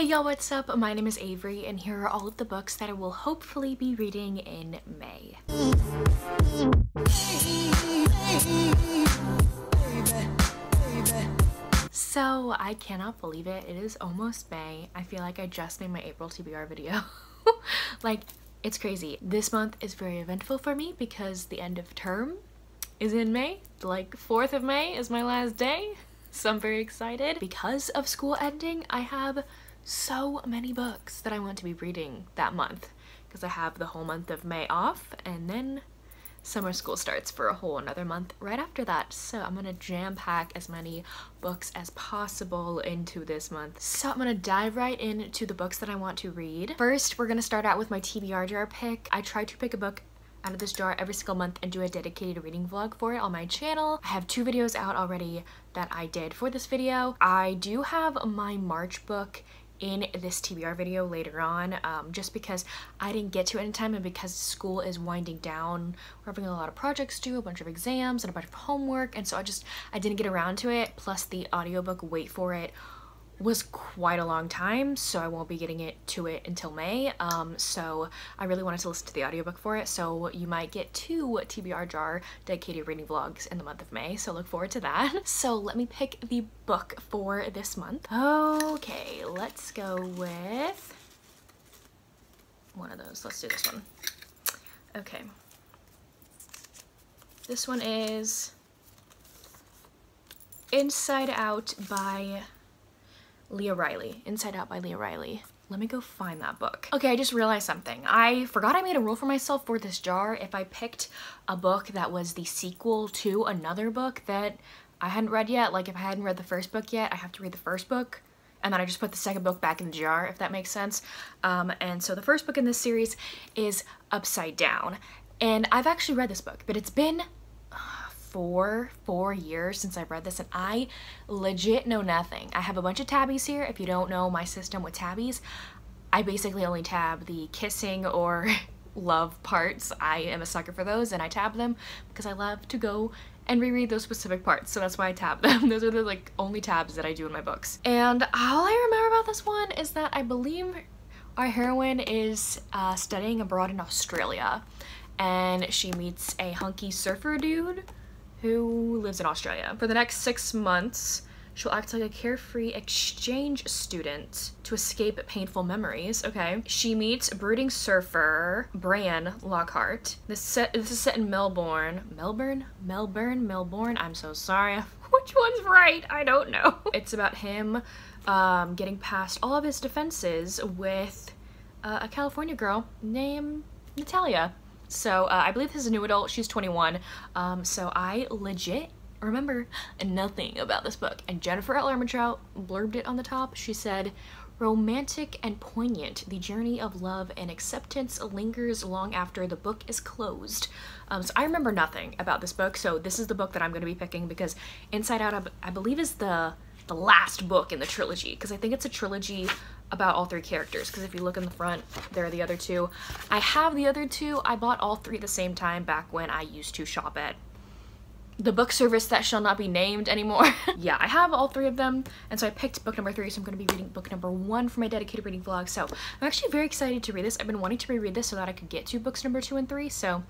Hey y'all, what's up? My name is Averie and here are all of the books that I will hopefully be reading in May. So I cannot believe it. It is almost May. I feel like I just made my April TBR video. like, it's crazy. This month is very eventful for me because the end of term is in May. Like 4th of May is my last day. So I'm very excited. Because of school ending, I have so many books that I want to be reading that month because I have the whole month of May off and then summer school starts for a whole another month right after that. So I'm gonna jam pack as many books as possible into this month. So I'm gonna dive right into the books that I want to read. First, we're gonna start out with my TBR jar pick. I tried to pick a book out of this jar every single month and do a dedicated reading vlog for it on my channel. I have two videos out already that I did for this video. I do have my March book in this TBR video later on um, just because I didn't get to it in time and because school is winding down. We're having a lot of projects due, a bunch of exams and a bunch of homework and so I just I didn't get around to it plus the audiobook Wait For It was quite a long time so I won't be getting it to it until May. Um, so I really wanted to listen to the audiobook for it so you might get two TBR jar dedicated reading vlogs in the month of May so look forward to that. So let me pick the book for this month. Okay let's go with one of those. Let's do this one. Okay. This one is Inside Out by Lia Riley, Inside Out by Lia Riley. Let me go find that book. Okay, I just realized something. I forgot I made a rule for myself for this jar. If I picked a book that was the sequel to another book that I hadn't read yet, like if I hadn't read the first book yet, I have to read the first book and then I just put the second book back in the jar, if that makes sense. Um, and so the first book in this series is Upside Down. And I've actually read this book, but it's been four, four years since I've read this and I legit know nothing. I have a bunch of tabbies here. If you don't know my system with tabbies, I basically only tab the kissing or love parts. I am a sucker for those and I tab them because I love to go and reread those specific parts. So that's why I tab them. those are the like only tabs that I do in my books. And all I remember about this one is that I believe our heroine is uh, studying abroad in Australia and she meets a hunky surfer dude who lives in Australia. For the next six months, she'll act like a carefree exchange student to escape painful memories. Okay. She meets brooding surfer Bran Lockhart. This set this is set in Melbourne. Melbourne? Melbourne? Melbourne? I'm so sorry. Which one's right? I don't know. It's about him um, getting past all of his defenses with uh, a California girl named Natalia. So uh, I believe this is a new adult. She's 21. Um, so I legit remember nothing about this book. And Jennifer L. Armentrout blurbed it on the top. She said, romantic and poignant, the journey of love and acceptance lingers long after the book is closed. Um, so I remember nothing about this book, so this is the book that I'm going to be picking because Inside Out, I believe, is the the last book in the trilogy because I think it's a trilogy about all three characters because if you look in the front there are the other two. I have the other two. I bought all three at the same time back when i used to shop at the book service that shall not be named anymore. Yeah. I have all three of them and so i picked book number three so i'm going to be reading book number one for my dedicated reading vlog. So i'm actually very excited to read this. I've been wanting to reread this so that i could get to books number two and three so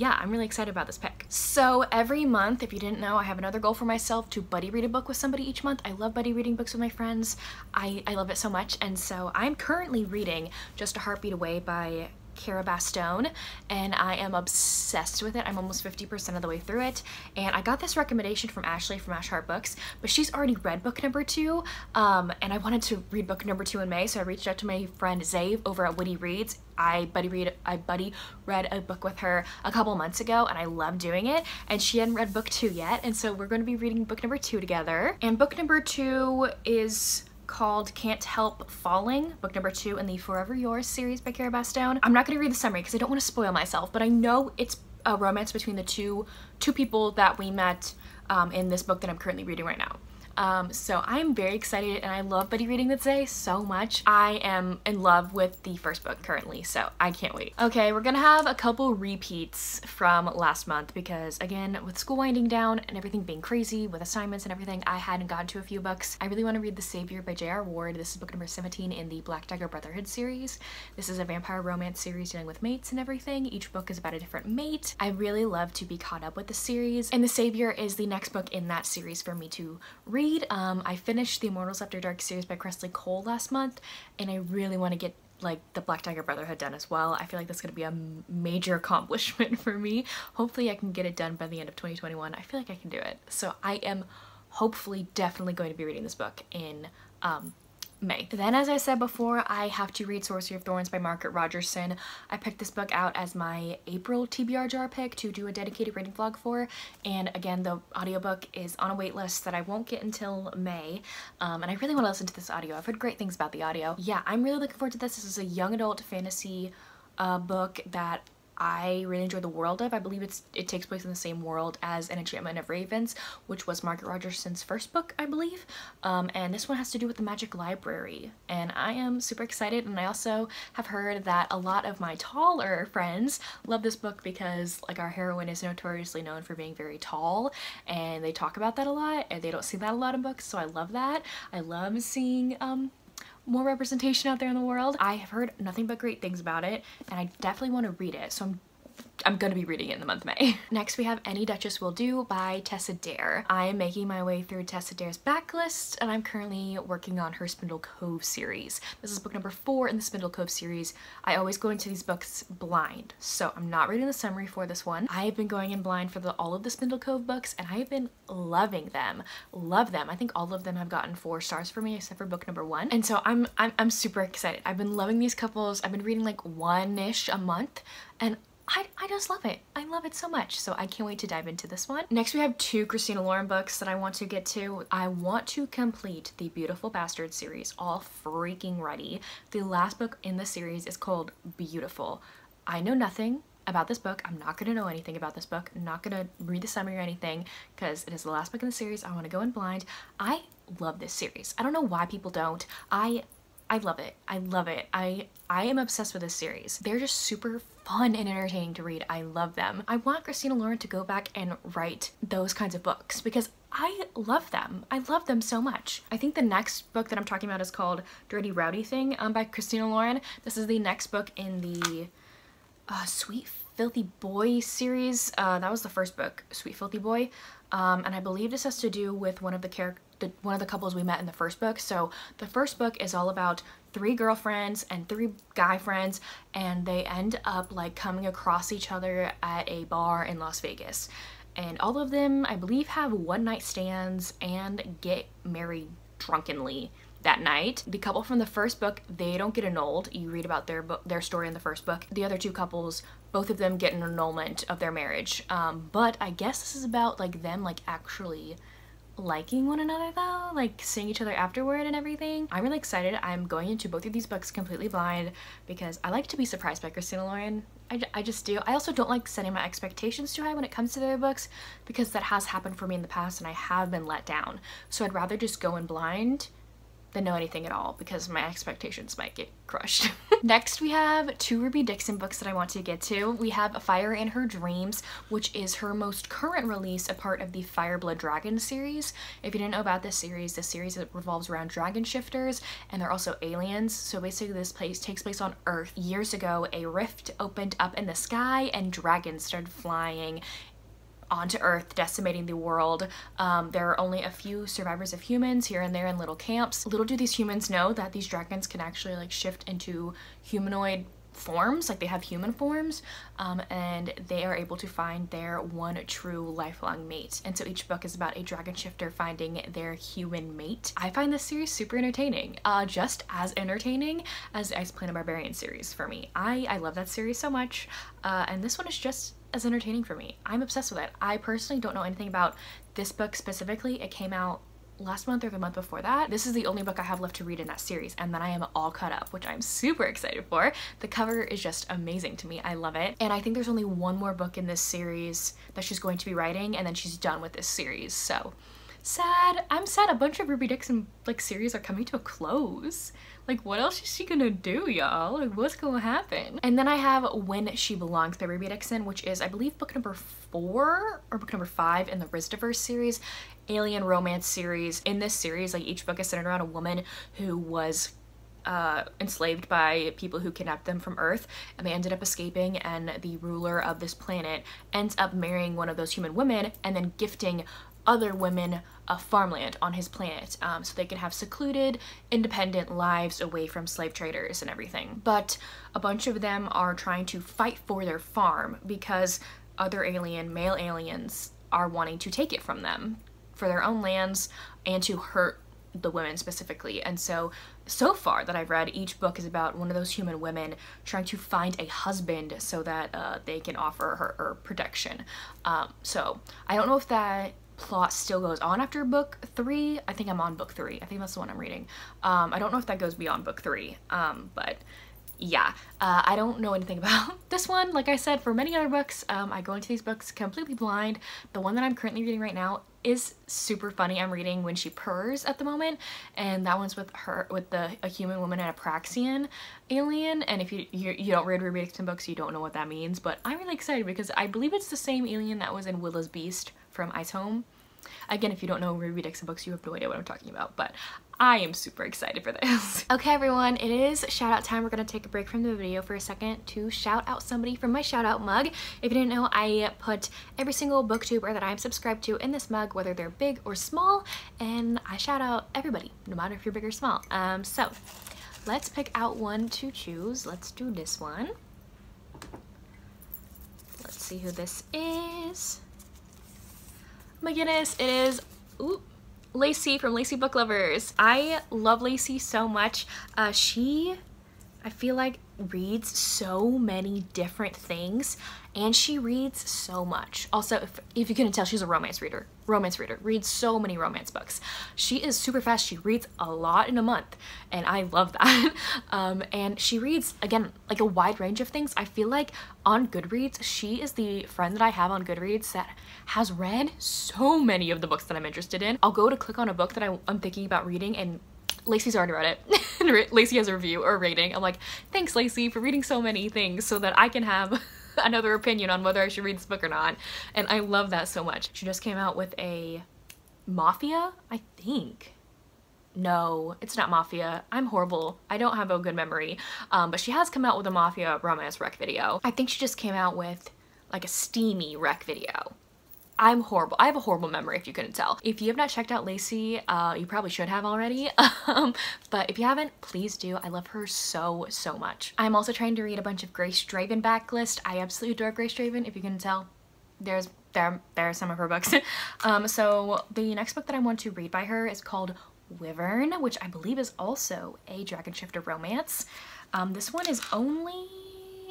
yeah, I'm really excited about this pick. So every month, if you didn't know, I have another goal for myself to buddy read a book with somebody each month. I love buddy reading books with my friends. I, I love it so much. And so I'm currently reading Just a Heartbeat Away by Kara Bastone and I am obsessed with it. I'm almost 50% of the way through it and I got this recommendation from Ashley from Ash Heart Books but she's already read book number two um, and I wanted to read book number two in May so I reached out to my friend Zae over at WhittyReads. I buddy read I buddy read a book with her a couple months ago and I love doing it and she hadn't read book two yet and so we're going to be reading book number two together and book number two is called Can't Help Falling, book number two in the Forever Yours series by Kara Bastone. I'm not going to read the summary because I don't want to spoil myself, but I know it's a romance between the two two people that we met um, in this book that I'm currently reading right now. Um, so I'm very excited and I love buddy reading today so much. I am in love with the first book currently, so I can't wait. Okay, we're gonna have a couple repeats from last month because again, with school winding down and everything being crazy with assignments and everything, I hadn't gotten to a few books. I really want to read The Savior by J.R. Ward. This is book number 17 in the Black Dagger Brotherhood series. This is a vampire romance series dealing with mates and everything. Each book is about a different mate. I really love to be caught up with the series and The Savior is the next book in that series for me to read. Um, I finished the Immortals After Dark series by Kresley Cole last month and I really want to get like the Black Dagger Brotherhood done as well. I feel like that's going to be a major accomplishment for me. Hopefully I can get it done by the end of 2021. I feel like I can do it. So I am hopefully definitely going to be reading this book in um, May. Then as I said before, I have to read Sorcery of Thorns by Margaret Rogerson. I picked this book out as my April TBR jar pick to do a dedicated reading vlog for. And again, the audiobook is on a wait list that I won't get until May. Um, and I really want to listen to this audio. I've heard great things about the audio. Yeah, I'm really looking forward to this. This is a young adult fantasy uh, book that I really enjoy the world of. I believe it's it takes place in the same world as An Enchantment of Ravens, which was Margaret Rogerson's first book, I believe. Um, and this one has to do with the Magic Library. And I am super excited. And I also have heard that a lot of my taller friends love this book because like our heroine is notoriously known for being very tall and they talk about that a lot and they don't see that a lot in books. So I love that. I love seeing um, more representation out there in the world. I have heard nothing but great things about it and I definitely want to read it. So I'm I'm gonna be reading it in the month May. Next we have Any Duchess Will Do by Tessa Dare. I am making my way through Tessa Dare's backlist and I'm currently working on her Spindle Cove series. This is book number four in the Spindle Cove series. I always go into these books blind, so I'm not reading the summary for this one. I have been going in blind for the, all of the Spindle Cove books and I have been loving them. Love them. I think all of them have gotten four stars for me except for book number one. And so I'm, I'm, I'm super excited. I've been loving these couples. I've been reading like one-ish a month and I, I just love it. I love it so much. So I can't wait to dive into this one. Next we have two Christina Lauren books that I want to get to. I want to complete the Beautiful Bastard series all freaking ready. The last book in the series is called Beautiful. I know nothing about this book. I'm not going to know anything about this book. I'm not going to read the summary or anything because it is the last book in the series. I want to go in blind. I love this series. I don't know why people don't. I I love it. I love it. I I am obsessed with this series. They're just super fun and entertaining to read. I love them. I want Christina Lauren to go back and write those kinds of books because I love them. I love them so much. I think the next book that I'm talking about is called Dirty Rowdy Thing um, by Christina Lauren. This is the next book in the uh, Sweet Filthy Boy series. Uh, that was the first book, Sweet Filthy Boy. Um, and I believe this has to do with one of the characters the, one of the couples we met in the first book. So the first book is all about three girlfriends and three guy friends and they end up like coming across each other at a bar in Las Vegas. And all of them, I believe, have one night stands and get married drunkenly that night. The couple from the first book, they don't get annulled. You read about their book, their story in the first book. The other two couples, both of them get an annulment of their marriage. Um, but I guess this is about like them like actually liking one another though, like seeing each other afterward and everything. I'm really excited. I'm going into both of these books completely blind because I like to be surprised by Christina Lauren. I, I just do. I also don't like setting my expectations too high when it comes to their books because that has happened for me in the past and I have been let down. So I'd rather just go in blind than know anything at all because my expectations might get crushed. Next we have two Ruby Dixon books that I want to get to. We have Fire in Her Dreams, which is her most current release, a part of the Fireblood Dragon series. If you didn't know about this series, this series revolves around dragon shifters and they're also aliens. So basically this place takes place on Earth. Years ago, a rift opened up in the sky and dragons started flying onto Earth, decimating the world. Um, there are only a few survivors of humans here and there in little camps. Little do these humans know that these dragons can actually like shift into humanoid forms like they have human forms um, and they are able to find their one true lifelong mate and so each book is about a dragon shifter finding their human mate i find this series super entertaining uh, just as entertaining as the ice planet barbarian series for me i i love that series so much uh, and this one is just as entertaining for me. I'm obsessed with it. I personally don't know anything about this book specifically. It came out last month or the month before that. This is the only book I have left to read in that series and then I am all caught up, which I'm super excited for. The cover is just amazing to me. I love it. And I think there's only one more book in this series that she's going to be writing and then she's done with this series. So sad. I'm sad a bunch of Ruby Dixon like series are coming to a close. Like what else is she gonna do y'all? Like what's gonna happen? And then I have When She Belongs by Ruby Dixon which is I believe book number four or book number five in the Risdiverse series, alien romance series. In this series like each book is centered around a woman who was uh, enslaved by people who kidnapped them from Earth, and they ended up escaping. And the ruler of this planet ends up marrying one of those human women and then gifting other women a farmland on his planet um, so they can have secluded, independent lives away from slave traders and everything. But a bunch of them are trying to fight for their farm because other alien, male aliens, are wanting to take it from them for their own lands and to hurt the women specifically. And so, so far that I've read, each book is about one of those human women trying to find a husband so that uh, they can offer her, her protection. Um, so I don't know if that plot still goes on after book three. I think I'm on book three. I think that's the one I'm reading. Um, I don't know if that goes beyond book three, um, but yeah, uh, I don't know anything about this one. Like I said, for many other books, um, I go into these books completely blind. The one that I'm currently reading right now is super funny. I'm reading When She Purrs at the moment, and that one's with her, with the a human woman and a Praxian alien. And if you, you, you don't read Ruby Dixon books, you don't know what that means, but I'm really excited because I believe it's the same alien that was in Willa's Beast from Ice Home. Again, if you don't know Ruby Dixon books, you have no idea what I'm talking about, but I am super excited for this. okay, everyone, it is shout out time. We're gonna take a break from the video for a second to shout out somebody from my shout out mug. If you didn't know, I put every single booktuber that I'm subscribed to in this mug, whether they're big or small, and I shout out everybody, no matter if you're big or small. Um, so let's pick out one to choose. Let's do this one. Let's see who this is. My goodness, it is, ooh, Lacey from Lacey Book Lovers. I love Lacey so much. Uh, she, I feel like, reads so many different things and she reads so much. Also, if, if you couldn't tell, she's a romance reader. Romance reader. Reads so many romance books. She is super fast. She reads a lot in a month and I love that. um, and she reads, again, like a wide range of things. I feel like on Goodreads, she is the friend that I have on Goodreads that has read so many of the books that I'm interested in. I'll go to click on a book that I, I'm thinking about reading and Lacey's already read it. Lacey has a review or a rating. I'm like, thanks Lacey for reading so many things so that I can have another opinion on whether I should read this book or not. And I love that so much. She just came out with a Mafia, I think. No, it's not Mafia. I'm horrible. I don't have a good memory. Um, but she has come out with a Mafia romance rec video. I think she just came out with like a steamy rec video. I'm horrible. I have a horrible memory if you couldn't tell. If you have not checked out Lacey, uh, you probably should have already. um, but if you haven't, please do. I love her so, so much. I'm also trying to read a bunch of Grace Draven backlist. I absolutely adore Grace Draven, if you can tell. There's there, there are some of her books. um, so the next book that I want to read by her is called Wyvern, which I believe is also a Dragon Shifter romance. Um, this one is only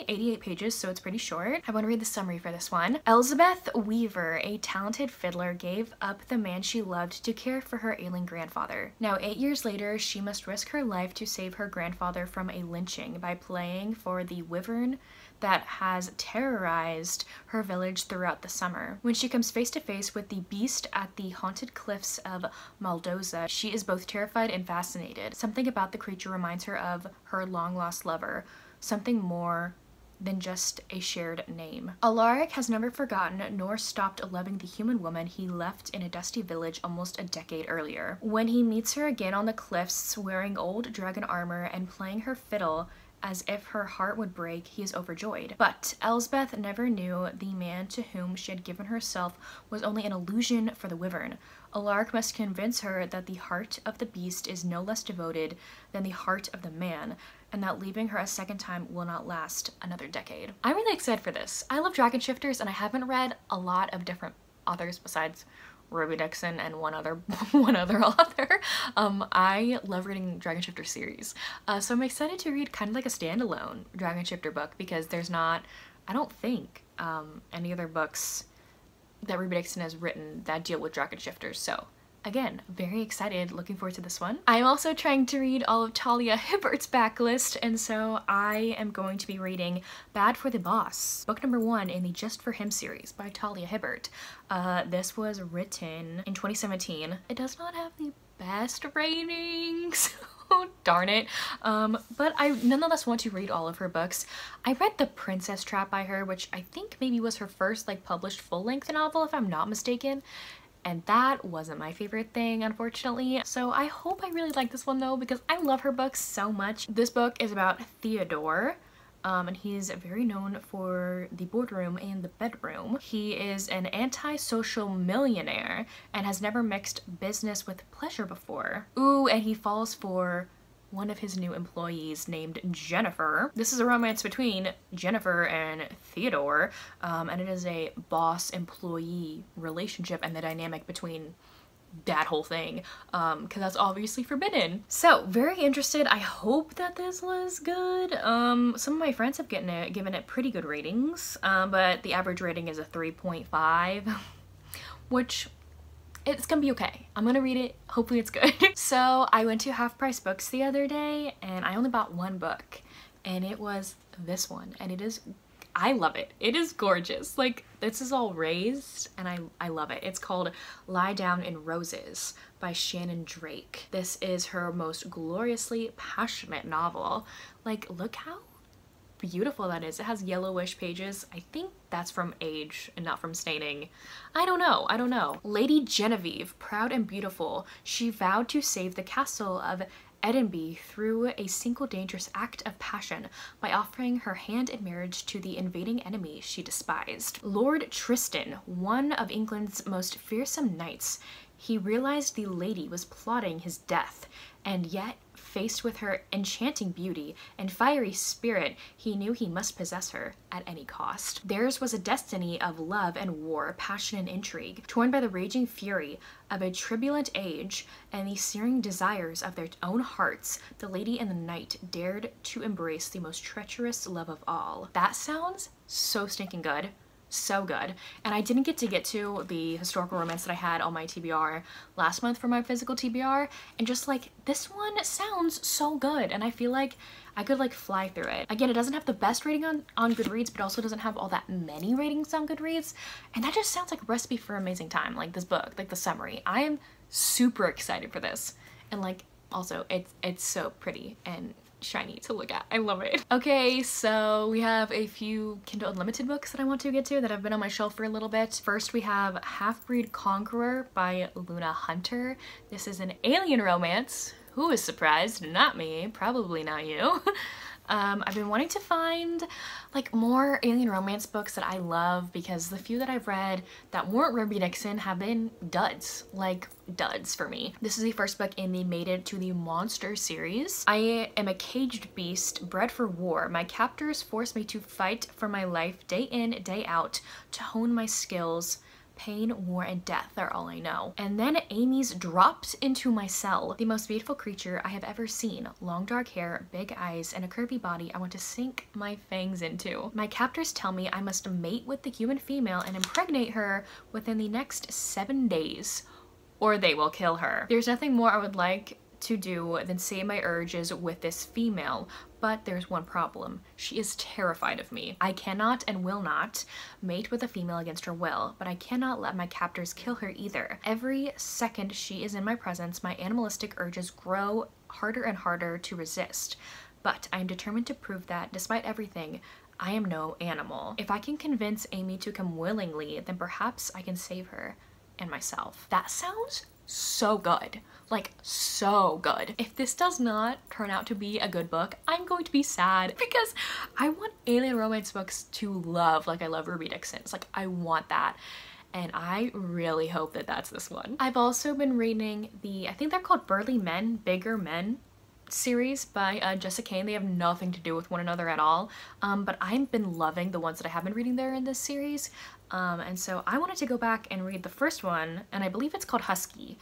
88 pages, so it's pretty short. I want to read the summary for this one. Elizabeth Weaver, a talented fiddler, gave up the man she loved to care for her ailing grandfather. Now, eight years later, she must risk her life to save her grandfather from a lynching by playing for the wyvern that has terrorized her village throughout the summer. When she comes face to face with the beast at the haunted cliffs of Maldoza, she is both terrified and fascinated. Something about the creature reminds her of her long lost lover, something more than just a shared name. Alaric has never forgotten nor stopped loving the human woman he left in a dusty village almost a decade earlier. When he meets her again on the cliffs wearing old dragon armor and playing her fiddle as if her heart would break, he is overjoyed. But Elsbeth never knew the man to whom she had given herself was only an illusion for the wyvern. Alaric must convince her that the heart of the beast is no less devoted than the heart of the man, and that leaving her a second time will not last another decade. I'm really excited for this. I love Dragon Shifters and I haven't read a lot of different authors besides Ruby Dixon and one other one other author. Um, I love reading Dragon Shifter series. Uh, so I'm excited to read kind of like a standalone Dragon Shifter book because there's not, I don't think, um, any other books that Ruby Dixon has written that deal with Dragon Shifters. So again, very excited, looking forward to this one. I'm also trying to read all of Talia Hibbert's backlist, and so I am going to be reading Bad for the Boss, book number one in the Just For Him series by Talia Hibbert. Uh, this was written in 2017. It does not have the best ratings. Oh, darn it. Um, but I nonetheless want to read all of her books. I read The Princess Trap by her, which I think maybe was her first like published full-length novel if I'm not mistaken. And that wasn't my favorite thing, unfortunately. So I hope I really like this one though, because I love her books so much. This book is about Theodore, um, and he's very known for the boardroom and the bedroom. He is an antisocial millionaire and has never mixed business with pleasure before. Ooh, and he falls for one of his new employees named Jennifer. This is a romance between Jennifer and Theodore, um, and it is a boss-employee relationship and the dynamic between that whole thing because um, that's obviously forbidden. So very interested. I hope that this was good. Um, some of my friends have gotten it, given it pretty good ratings, um, but the average rating is a 3.5, which it's gonna be okay. I'm gonna read it. Hopefully it's good. so I went to Half Price Books the other day and I only bought one book and it was this one and it is I love it. It is gorgeous. Like, this is all raised, and I, I love it. It's called Lie Down in Roses by Shannon Drake. This is her most gloriously passionate novel. Like, look how beautiful that is. It has yellowish pages. I think that's from age and not from staining. I don't know. I don't know. Lady Genevieve, proud and beautiful, she vowed to save the castle of Edenby through a single dangerous act of passion by offering her hand in marriage to the invading enemy she despised. Lord Tristan, one of England's most fearsome knights, he realized the lady was plotting his death, and yet Faced with her enchanting beauty and fiery spirit, he knew he must possess her at any cost. Theirs was a destiny of love and war, passion and intrigue, torn by the raging fury of a turbulent age and the searing desires of their own hearts, the lady and the knight dared to embrace the most treacherous love of all. That sounds so stinking good so good. And I didn't get to get to the historical romance that I had on my TBR last month for my physical TBR. And just like, this one sounds so good. And I feel like I could like fly through it. Again, it doesn't have the best rating on, on Goodreads, but also doesn't have all that many ratings on Goodreads. And that just sounds like a recipe for amazing time, like this book, like the summary. I am super excited for this. And like, also, it's, it's so pretty and shiny to look at. I love it. Okay, so we have a few Kindle Unlimited books that I want to get to that have been on my shelf for a little bit. First, we have Half-Breed Conqueror by Luna Hunter. This is an alien romance. Who is surprised? Not me. Probably not you. Um, I've been wanting to find like more alien romance books that I love because the few that I've read that weren't Ruby Dixon have been duds, like duds for me. This is the first book in the Mated to the Monster series. I am a caged beast bred for war. My captors force me to fight for my life day in, day out to hone my skills pain, war, and death are all I know. And then Amy's dropped into my cell. The most beautiful creature I have ever seen. Long dark hair, big eyes, and a curvy body I want to sink my fangs into. My captors tell me I must mate with the human female and impregnate her within the next seven days or they will kill her. There's nothing more I would like to do than say my urges with this female, but there's one problem. She is terrified of me. I cannot and will not mate with a female against her will, but I cannot let my captors kill her either. Every second she is in my presence, my animalistic urges grow harder and harder to resist. But I am determined to prove that, despite everything, I am no animal. If I can convince Amy to come willingly, then perhaps I can save her and myself. That sounds so good. Like, so good. If this does not turn out to be a good book, I'm going to be sad because I want alien romance books to love like I love Ruby Dixon's. Like, I want that and I really hope that that's this one. I've also been reading the, I think they're called Burly Men, Bigger Men series by uh, Jessica Kane. They have nothing to do with one another at all, um, but I've been loving the ones that I have been reading there in this series. Um, and so I wanted to go back and read the first one, and I believe it's called Husky.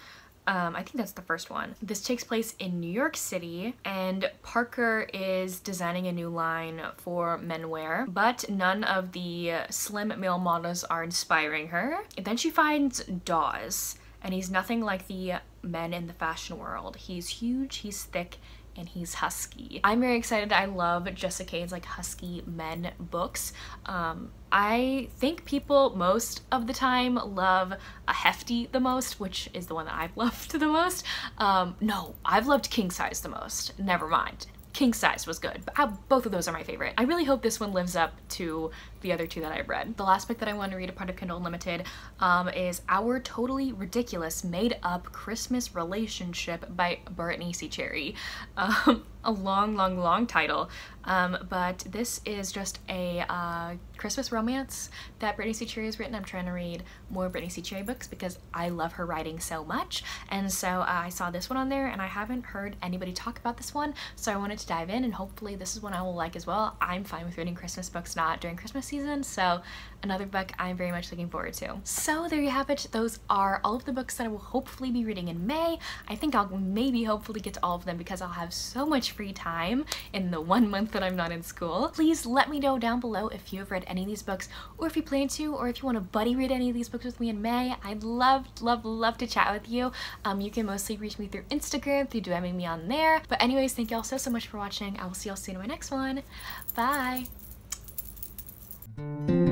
Um, I think that's the first one. This takes place in New York City and Parker is designing a new line for menwear, but none of the slim male models are inspiring her. And then she finds Dawes and he's nothing like the men in the fashion world. He's huge, he's thick, and he's husky. I'm very excited. I love Jessica Kane's like husky men books. Um, I think people most of the time love a hefty the most, which is the one that I've loved the most. Um, no, I've loved king size the most. Never mind king size was good. But uh, both of those are my favorite. I really hope this one lives up to the other two that I've read. The last book that I want to read a part of Kindle Unlimited um, is Our Totally Ridiculous Made Up Christmas Relationship by Brittany C. Cherry. Um, a long, long, long title, um, but this is just a uh, Christmas romance that Brittany C. Cherry has written. I'm trying to read more Brittany C. Cherry books because I love her writing so much, and so uh, I saw this one on there, and I haven't heard anybody talk about this one, so I wanted to dive in, and hopefully this is one I will like as well. I'm fine with reading Christmas books not during Christmas season, so another book I'm very much looking forward to. So there you have it. Those are all of the books that I will hopefully be reading in May. I think I'll maybe hopefully get to all of them because I'll have so much free time in the one month that I'm not in school. Please let me know down below if you have read any of these books or if you plan to or if you want to buddy read any of these books with me in May. I'd love, love, love to chat with you. Um, you can mostly reach me through Instagram, through DMing me on there. But anyways, thank you all so, so much for watching. I will see y'all soon in my next one. Bye! Thank you.